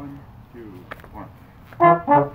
One, two, one.